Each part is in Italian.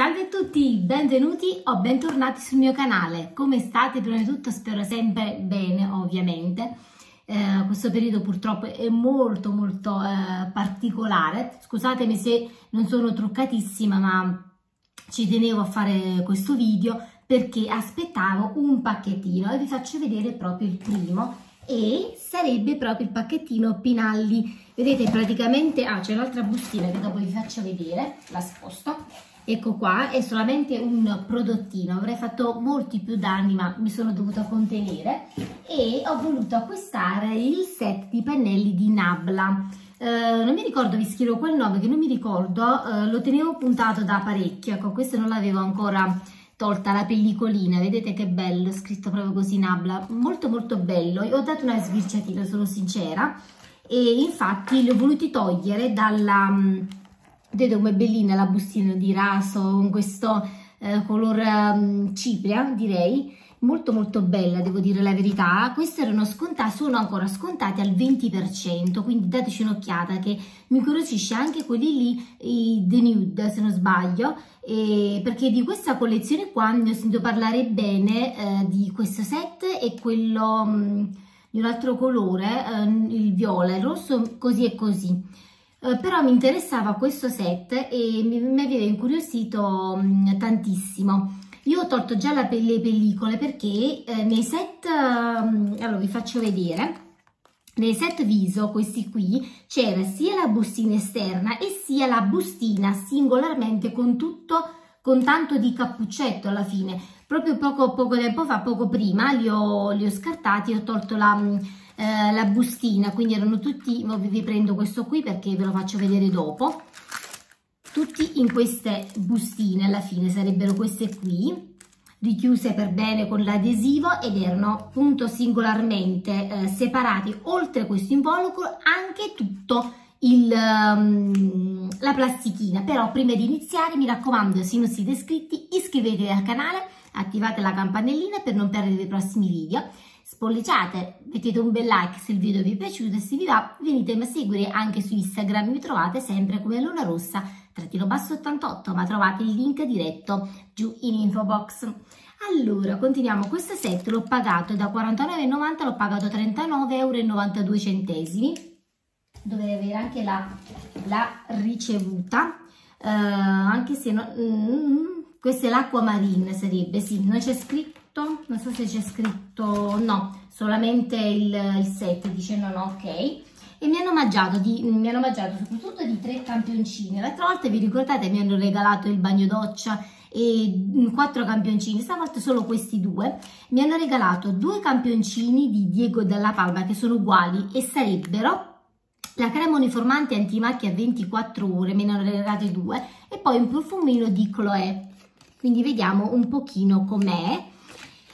Salve a tutti, benvenuti o bentornati sul mio canale. Come state? Prima di tutto spero sempre bene, ovviamente. Eh, questo periodo purtroppo è molto molto eh, particolare. Scusatemi se non sono truccatissima, ma ci tenevo a fare questo video perché aspettavo un pacchettino e vi faccio vedere proprio il primo e sarebbe proprio il pacchettino Pinalli. Vedete praticamente, ah c'è un'altra bustina che dopo vi faccio vedere, la sposto ecco qua è solamente un prodottino. Avrei fatto molti più danni ma mi sono dovuta contenere. E ho voluto acquistare il set di pennelli di Nabla. Eh, non mi ricordo vi scrivo quel nome che non mi ricordo. Eh, lo tenevo puntato da parecchio. Ecco questo non l'avevo ancora tolta la pellicolina. Vedete che bello scritto proprio così Nabla. Molto molto bello. Io ho dato una sbirciatina sono sincera. E infatti li ho voluti togliere dalla vedete come bellina la bustina di raso con questo eh, color um, cipria direi. Molto molto bella devo dire la verità. Questi erano scontati sono ancora scontati al 20% quindi dateci un'occhiata che mi incuriosisce anche quelli lì i The Nude se non sbaglio. E perché di questa collezione qua ne ho sentito parlare bene eh, di questo set e quello um, di un altro colore eh, il viola il rosso così e così eh, però mi interessava questo set e mi, mi aveva incuriosito mh, mm, tantissimo. Io ho tolto già la, le pellicole perché eh, nei set, um, allora vi faccio vedere, nei set viso, questi qui, c'era sia la bustina esterna e sia la bustina singolarmente con tutto, con tanto di cappuccetto alla fine. Proprio poco, poco tempo fa, poco prima, li ho, li ho scartati, ho tolto la mm, eh, la bustina, quindi erano tutti, vi prendo questo qui perché ve lo faccio vedere dopo, tutti in queste bustine alla fine sarebbero queste qui, richiuse per bene con l'adesivo ed erano appunto singolarmente eh, separati oltre questo involucro anche tutto il, um, la plastichina. Però prima di iniziare mi raccomando se non siete iscritti iscrivetevi al canale attivate la campanellina per non perdere i prossimi video. Spolliciate, mettete un bel like se il video vi è piaciuto e se vi va venitemi a seguire anche su Instagram, mi trovate sempre come Luna Rossa trattino basso 88 ma trovate il link diretto giù in info box. Allora, continuiamo, questo set l'ho pagato da 49,90 l'ho pagato 39,92 euro, dovrei avere anche la, la ricevuta, uh, anche se no, mm, questa è l'acqua marina sarebbe, sì, non c'è scritto non so se c'è scritto, no, solamente il, il set, dice no, no, ok. E mi hanno mangiato, di, mi hanno mangiato soprattutto di tre campioncini. L'altra volta vi ricordate mi hanno regalato il bagno doccia e quattro campioncini, stavolta solo questi due. Mi hanno regalato due campioncini di Diego della Palma che sono uguali e sarebbero la crema uniformante antimacchia 24 ore, me ne hanno regalati due, e poi un profumino di Chloé. Quindi vediamo un pochino com'è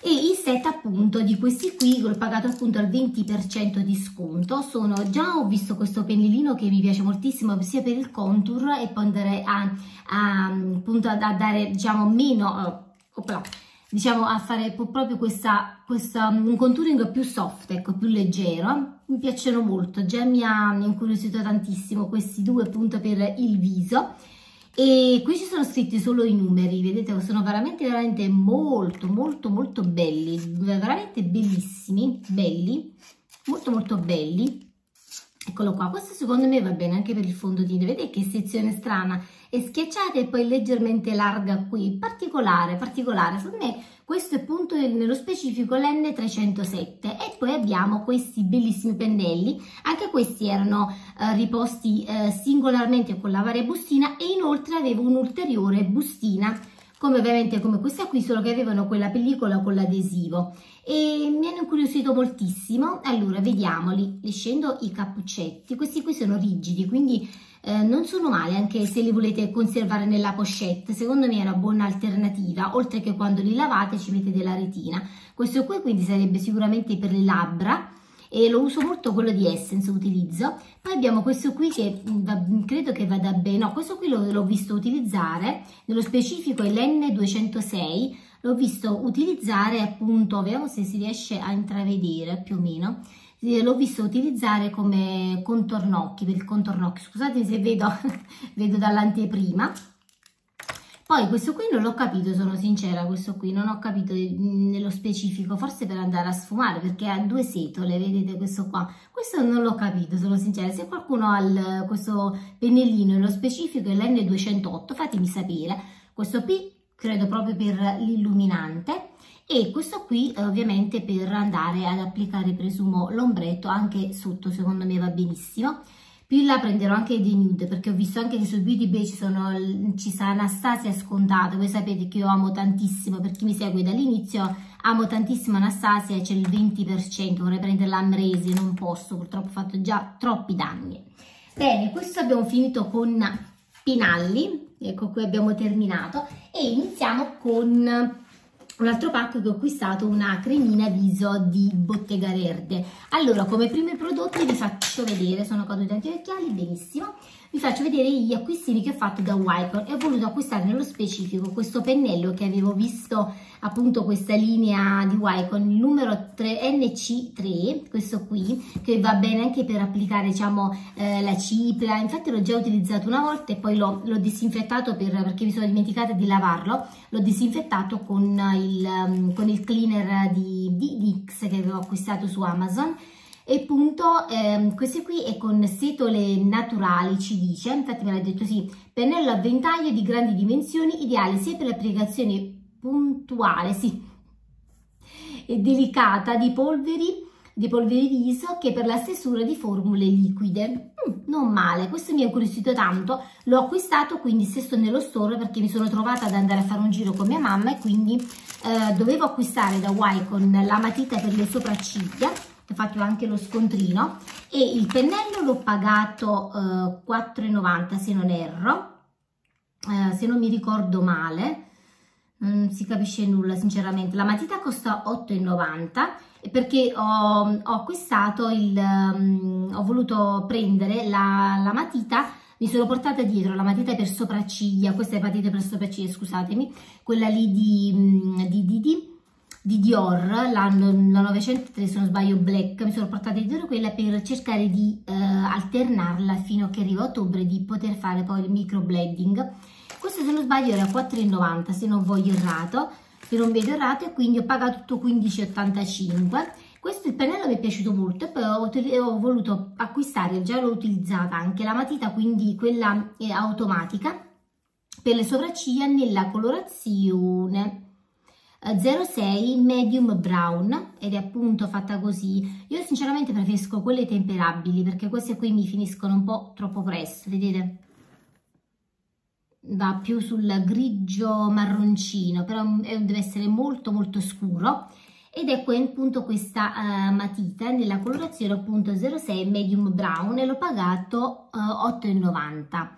e i set appunto di questi qui l'ho pagato appunto al 20% di sconto sono già ho visto questo pennellino che mi piace moltissimo sia per il contour e poi andare a, a appunto a, dare diciamo meno uh, diciamo a fare proprio questa, questa un contouring più soft ecco più leggero. Mi piacciono molto già mi ha incuriosito tantissimo questi due appunto per il viso. E qui ci sono scritti solo i numeri, vedete, sono veramente, veramente molto, molto, molto belli, veramente bellissimi, belli, molto, molto belli. Eccolo qua, questo secondo me va bene anche per il fondotinta, vedete che sezione strana, e poi leggermente larga qui, particolare, particolare, secondo me questo è appunto nello specifico l'N307 e poi abbiamo questi bellissimi pennelli, anche questi erano eh, riposti eh, singolarmente con la varia bustina e inoltre avevo un'ulteriore bustina come ovviamente come questa qui, solo che avevano quella pellicola con l'adesivo. E mi hanno incuriosito moltissimo. Allora, vediamoli, li scendo i cappuccetti, questi qui sono rigidi, quindi eh, non sono male anche se li volete conservare nella pochette, secondo me è una buona alternativa, oltre che quando li lavate ci mettete la retina. Questo qui quindi sarebbe sicuramente per le labbra, e lo uso molto quello di Essence utilizzo. Poi abbiamo questo qui che mm, credo che vada bene. No questo qui l'ho visto utilizzare nello specifico è l'N206 l'ho visto utilizzare appunto vediamo se si riesce a intravedere più o meno. L'ho visto utilizzare come contornocchi per il contornocchio scusate se vedo, vedo dall'anteprima Poi questo qui non l'ho capito, sono sincera, questo qui non ho capito nello specifico, forse per andare a sfumare perché ha due setole, vedete questo qua. Questo non l'ho capito, sono sincera. Se qualcuno ha il, questo pennellino nello specifico è l'N208, fatemi sapere. Questo qui credo proprio per l'illuminante e questo qui ovviamente per andare ad applicare presumo l'ombretto anche sotto, secondo me va benissimo. Più in là prenderò anche dei nude perché ho visto anche che su Beauty Bay ci, sono, ci sta Anastasia scontata. Voi sapete che io amo tantissimo, per chi mi segue dall'inizio, amo tantissimo Anastasia c'è il 20%. Vorrei prendere l'Amresi, non posso, purtroppo ho fatto già troppi danni. Bene, questo abbiamo finito con Pinalli, ecco qui abbiamo terminato e iniziamo con un altro pacco che ho acquistato una cremina viso di Bottega Verde. Allora come primi prodotti vi faccio vedere sono caduti anche gli occhiali benissimo. Vi faccio vedere gli acquistini che ho fatto da Wycon e ho voluto acquistare nello specifico questo pennello che avevo visto appunto questa linea di Wycon, il numero 3, NC3, questo qui, che va bene anche per applicare diciamo eh, la cipria, infatti l'ho già utilizzato una volta e poi l'ho disinfettato per, perché mi sono dimenticata di lavarlo, l'ho disinfettato con il, um, con il cleaner di, di Dix che avevo acquistato su Amazon. E appunto ehm, questo qui è con setole naturali ci dice. Infatti me l'ha detto sì pennello a ventaglio di grandi dimensioni ideale sia per l'applicazione puntuale, sì, e delicata di polveri, di polveri viso che per la stesura di formule liquide. Mm, non male, questo mi ha incuriosito tanto, l'ho acquistato quindi stesso nello store perché mi sono trovata ad andare a fare un giro con mia mamma e quindi eh, dovevo acquistare da Wycon la matita per le sopracciglia ho anche lo scontrino e il pennello l'ho pagato eh, 4,90 se non erro. Eh, se non mi ricordo male non si capisce nulla sinceramente. La matita costa 8,90 perché ho, ho acquistato il um, ho voluto prendere la, la, matita mi sono portata dietro la matita per sopracciglia questa è matita per sopracciglia scusatemi quella lì di, mm, di, di, di di Dior, la, la 903 se non sbaglio black, mi sono portata dietro quella per cercare di eh, alternarla fino a che arriva ottobre di poter fare poi il microblading. Questo se non sbaglio era 4,90 se non voglio errato se non vedo errato e quindi ho pagato tutto 15,85 questo il pennello mi è piaciuto molto e poi ho, ho voluto acquistare già l'ho utilizzata anche la matita quindi quella è automatica per le sopracciglia nella colorazione 06 eh, medium brown ed è appunto fatta così. Io sinceramente preferisco quelle temperabili perché queste qui mi finiscono un po' troppo presto vedete va più sul grigio marroncino, però deve essere molto molto scuro. Ed ecco appunto questa uh, matita nella colorazione appunto 06 medium brown e l'ho pagato uh, eh, 8,90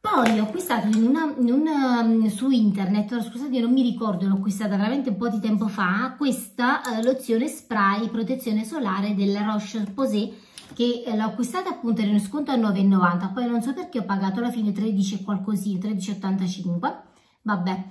poi ho acquistato in una, in una, um, su internet, scusate non mi ricordo, l'ho acquistata veramente un po' di tempo fa, questa uh, lozione spray protezione solare della Roche-Posay che l'ho acquistata appunto in sconto a 9,90 poi non so perché ho pagato alla fine 13 qualcosina 13,85 vabbè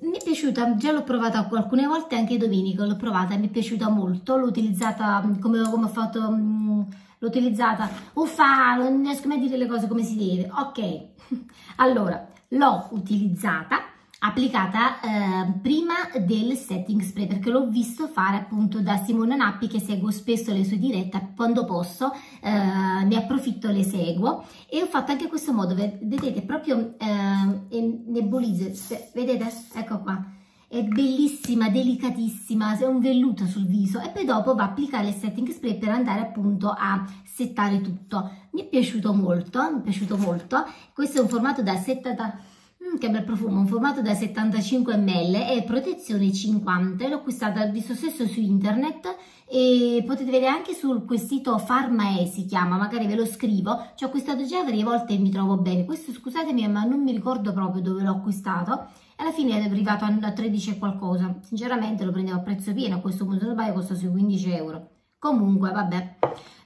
mi è piaciuta, già l'ho provata alcune volte anche domenica l'ho provata, mi è piaciuta molto l'ho utilizzata come, come ho fatto mm, l'ho utilizzata. Uffa, non riesco mai a dire le cose come si deve. Ok, allora l'ho utilizzata applicata eh, prima del setting spray perché l'ho visto fare appunto da Simona Nappi che seguo spesso le sue dirette. Quando posso eh, ne approfitto le seguo. E ho fatto anche questo modo vedete proprio eh, nebolizza vedete? Ecco qua. È bellissima delicatissima è un velluto sul viso. E poi dopo va a applicare il setting spray per andare appunto a settare tutto. Mi è piaciuto molto mi è piaciuto molto. Questo è un formato da 70 Mm, che bel profumo, un formato da 75 ml e protezione 50, l'ho acquistata di suo stesso su internet e potete vedere anche sul sito Pharmae si chiama, magari ve lo scrivo, ci ho acquistato già varie volte e mi trovo bene, questo scusatemi ma non mi ricordo proprio dove l'ho acquistato, alla fine è arrivato a 13 e qualcosa, sinceramente lo prendevo a prezzo pieno, a questo punto sbaglio costa sui 15 euro, comunque vabbè.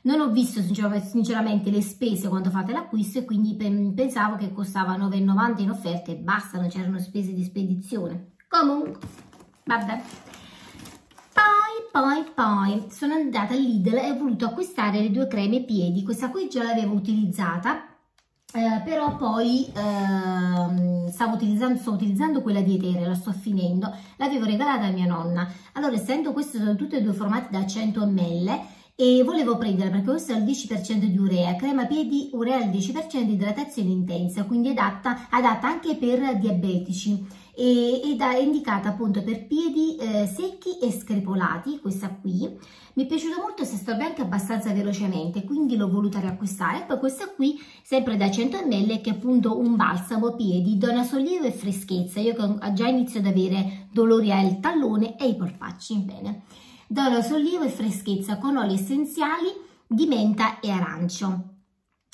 Non ho visto sinceramente le spese quando fate l'acquisto e quindi pensavo che costava 9,90 in offerta e basta, non c'erano spese di spedizione. Comunque, vabbè. Poi, poi, poi sono andata all'Idl e ho voluto acquistare le due creme piedi. Questa qui già l'avevo utilizzata eh, però poi eh, stavo utilizzando, sto utilizzando quella di Etere, la sto finendo, l'avevo regalata a mia nonna. Allora, essendo questi sono tutti e due formati da 100 ml, e volevo prendere perché questo è il 10% di urea, crema piedi urea al 10% idratazione intensa, quindi adatta, adatta anche per diabetici ed è indicata appunto per piedi eh, secchi e screpolati, questa qui. Mi è piaciuto molto, si sto anche abbastanza velocemente, quindi l'ho voluta riacquistare. Poi questa qui, sempre da 100 ml, che è appunto un balsamo piedi, dona sollievo e freschezza. Io già inizio ad avere dolori al tallone e ai polpacci, bene. Dona sollievo e freschezza con oli essenziali di menta e arancio.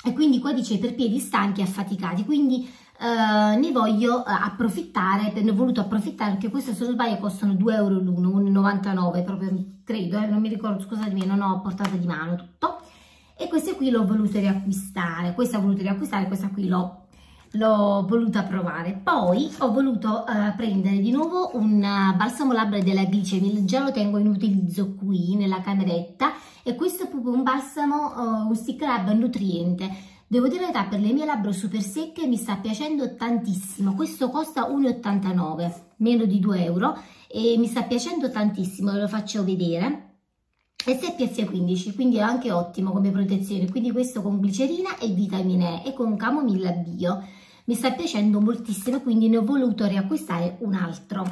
E quindi qua dice per piedi stanchi e affaticati, quindi Uh, ne voglio uh, approfittare, ne ho voluto approfittare perché queste se non sbaglio costano 2 euro l'uno, 1,99 proprio credo, eh, non mi ricordo, scusatemi, non ho portato di mano tutto. E queste qui l'ho volute riacquistare, questa ho voluto riacquistare, questa qui l'ho l'ho voluta provare. Poi ho voluto uh, prendere di nuovo un balsamo labbra della Glycemil, già lo tengo in utilizzo qui nella cameretta e questo è proprio un balsamo, un stick lab nutriente Devo dire la per le mie labbra super secche mi sta piacendo tantissimo. Questo costa 1,89, meno di 2 euro, e mi sta piacendo tantissimo, ve lo faccio vedere. SPF 15, quindi è anche ottimo come protezione, quindi questo con glicerina e vitamine E e con camomilla bio. Mi sta piacendo moltissimo, quindi ne ho voluto riacquistare un altro.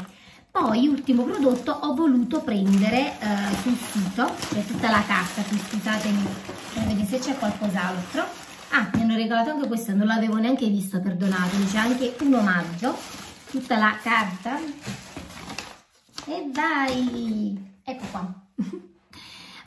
Poi, ultimo prodotto, ho voluto prendere eh, sul sito, per tutta la carta, scusatemi, per vedere se c'è qualcos'altro Ah, mi hanno regalato anche questo, non l'avevo neanche visto, perdonatemi, c'è anche un omaggio, tutta la carta. E vai! Ecco qua.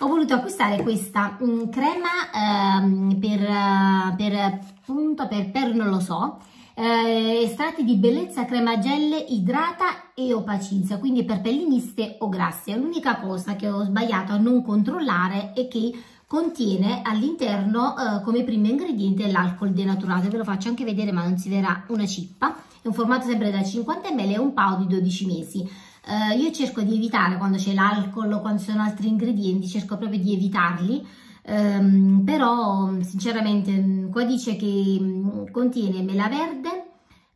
Ho voluto acquistare questa um, crema um, per, uh, per, appunto, per, per, non lo so, eh, estratti di bellezza, crema gel, idrata e opacizza, quindi per pelli miste o grasse. L'unica cosa che ho sbagliato a non controllare è che contiene all'interno eh, come primo ingrediente l'alcol denaturato, ve lo faccio anche vedere ma non si vedrà una cippa, è un formato sempre da 50 ml e un pao di 12 mesi. Eh, io cerco di evitare quando c'è l'alcol o quando ci sono altri ingredienti, cerco proprio di evitarli, ehm, però sinceramente qua dice che mm, contiene mela verde,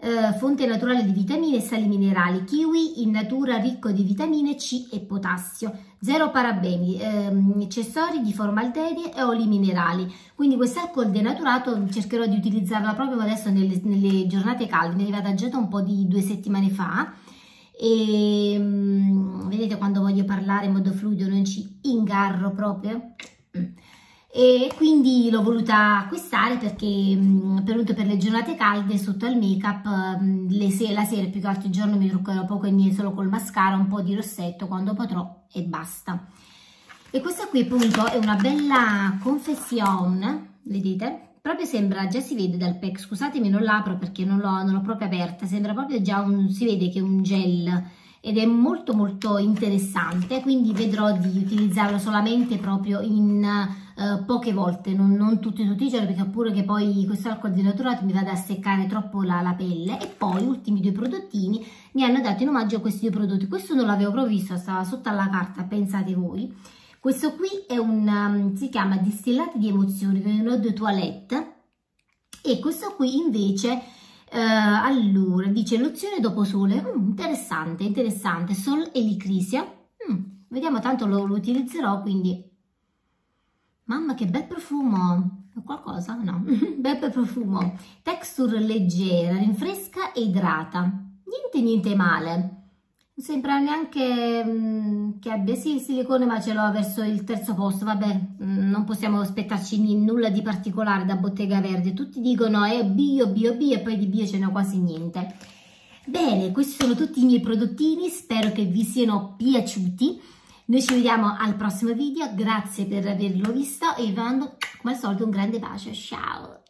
eh, fonte naturale di vitamine e sali minerali, kiwi in natura ricco di vitamine C e potassio, zero parabeni, ehm, accessori di formaldeide e oli minerali. Quindi questo alcol denaturato cercherò di utilizzarla proprio adesso nelle, nelle giornate calde, mi è arrivata un po' di due settimane fa e um, vedete quando voglio parlare in modo fluido non ci ingarro proprio. Mm e quindi l'ho voluta acquistare perché mh, per, per le giornate calde sotto al make up se la sera più che altro il giorno mi truccherò poco e niente solo col mascara un po' di rossetto quando potrò e basta. E questa qui appunto è una bella confezione vedete? Proprio sembra già si vede dal pack. Scusatemi non l'apro perché non l'ho proprio aperta. Sembra proprio già un si vede che è un gel ed è molto molto interessante quindi vedrò di utilizzarlo solamente proprio in uh, poche volte non, non, tutti tutti i giorni perché oppure che poi questo alcol denaturato mi vada a seccare troppo la, la, pelle. E poi ultimi due prodottini mi hanno dato in omaggio questi due prodotti. Questo non l'avevo proprio visto stava sotto alla carta pensate voi. Questo qui è un um, si chiama distillati di emozioni è un eau de toilette. E questo qui invece Uh, allora, dice lozione dopo sole, mm, interessante, interessante, Sol e Licrisia, mm, vediamo, tanto lo, lo, utilizzerò, quindi, mamma che bel profumo, qualcosa? No, bel profumo, texture leggera, rinfresca e idrata, niente niente male, non sembra neanche mh, che abbia sì il silicone ma ce l'ho verso il terzo posto, vabbè mh, non possiamo aspettarci nulla di particolare da Bottega Verde, tutti dicono è bio, bio, bio e poi di bio ce n'è quasi niente. Bene, questi sono tutti i miei prodottini, spero che vi siano piaciuti. Noi ci vediamo al prossimo video, grazie per averlo visto e vi mando come al solito un grande bacio, ciao!